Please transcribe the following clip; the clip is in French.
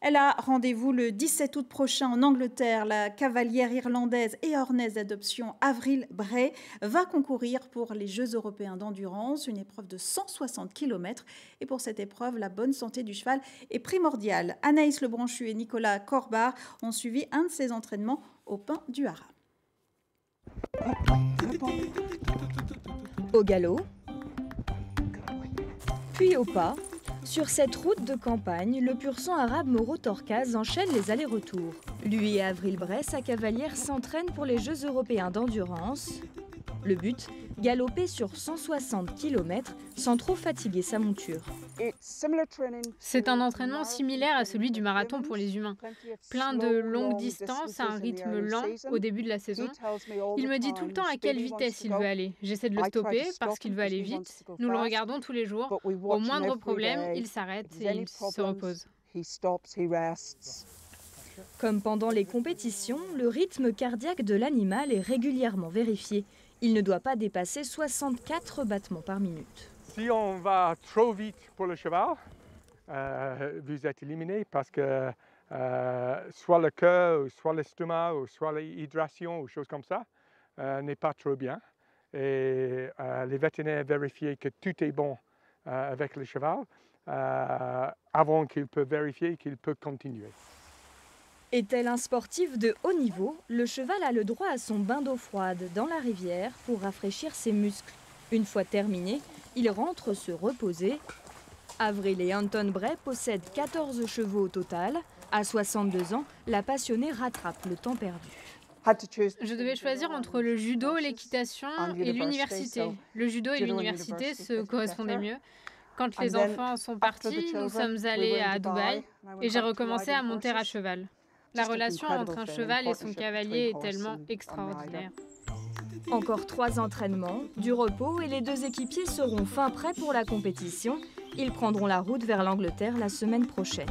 Elle a rendez-vous le 17 août prochain en Angleterre. La cavalière irlandaise et ornaise d'adoption Avril Bray va concourir pour les Jeux européens d'endurance, une épreuve de 160 km. Et pour cette épreuve, la bonne santé du cheval est primordiale. Anaïs Lebranchu et Nicolas Corbar ont suivi un de ces entraînements au Pain du Haras. Au galop, puis au pas, sur cette route de campagne, le pur sang arabe Moro Torkaz enchaîne les allers-retours. Lui et Avril Bray, sa cavalière, s'entraînent pour les Jeux européens d'endurance. Le but Galoper sur 160 km sans trop fatiguer sa monture. C'est un entraînement similaire à celui du marathon pour les humains. Plein de longues distances à un rythme lent au début de la saison. Il me dit tout le temps à quelle vitesse il veut aller. J'essaie de le stopper parce qu'il veut aller vite. Nous le regardons tous les jours. Au moindre problème, il s'arrête et il se repose. Comme pendant les compétitions, le rythme cardiaque de l'animal est régulièrement vérifié. Il ne doit pas dépasser 64 battements par minute. Si on va trop vite pour le cheval, euh, vous êtes éliminé parce que euh, soit le cœur, soit l'estomac, soit l'hydration, ou choses comme ça, euh, n'est pas trop bien. Et les vétérinaires vérifient que tout est bon avec le cheval avant qu'il peut vérifier qu'il peut continuer. Est-elle un sportif de haut niveau, le cheval a le droit à son bain d'eau froide dans la rivière pour rafraîchir ses muscles. Une fois terminé, il rentre se reposer. Avril et Anton Bray possèdent 14 chevaux au total. À 62 ans, la passionnée rattrape le temps perdu. Je devais choisir entre le judo, l'équitation et l'université. Le judo et l'université se correspondaient mieux. Quand les enfants sont partis, nous sommes allés à Dubaï et j'ai recommencé à monter à cheval. La relation entre un cheval et son cavalier est tellement extraordinaire. Encore trois entraînements, du repos et les deux équipiers seront fin prêts pour la compétition. Ils prendront la route vers l'Angleterre la semaine prochaine.